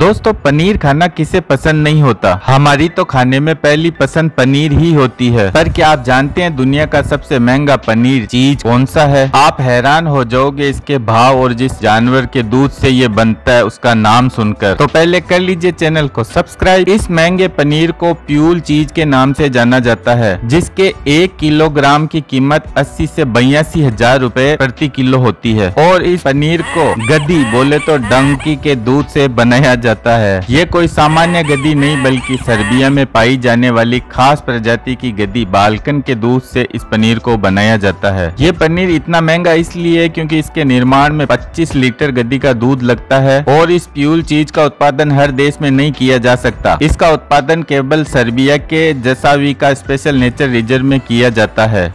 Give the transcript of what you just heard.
दोस्तों, पनीर खाना किसे पसंद नहीं होता? हमारी तो खाने में पहली पसंद पनीर ही होती है। पर क्या आप जानते हैं दुनिया का सबसे महँगा पनीर चीज़ कौन सा है? आप हैरान हो जाओगे इसके भाव और जिस जानवर के दूध से ये बनता है, उसका नाम सुनकर। तो पहले कर लीजिए चैनल को सब्सक्राइब। इस महँगे पनीर को प्यूल चीज़ के नाम से जाना जाता है, जिसके एक किलोग्राम की कीमत अस्सी से बयासी हज़ार रूपए प्रति किलो होती है। और इस पनीर को गद्दी बोले तो डंकी के दूध से बनाया जाता है। ये कोई सामान्य गद्दी नहीं, बल्कि सर्बिया में पाई जाने वाली खास प्रजाति की गद्दी बालकन के दूध से इस पनीर को बनाया जाता है। ये पनीर इतना महँगा इसलिए क्योंकि इसके निर्माण में 25 लीटर गद्दी का दूध लगता है और इस प्यूल चीज़ का उत्पादन हर देश में नहीं किया जा सकता। इसका उत्पादन केवल सर्बिया के जसावी का स्पेशल नेचर रिज़र्व में किया जाता है।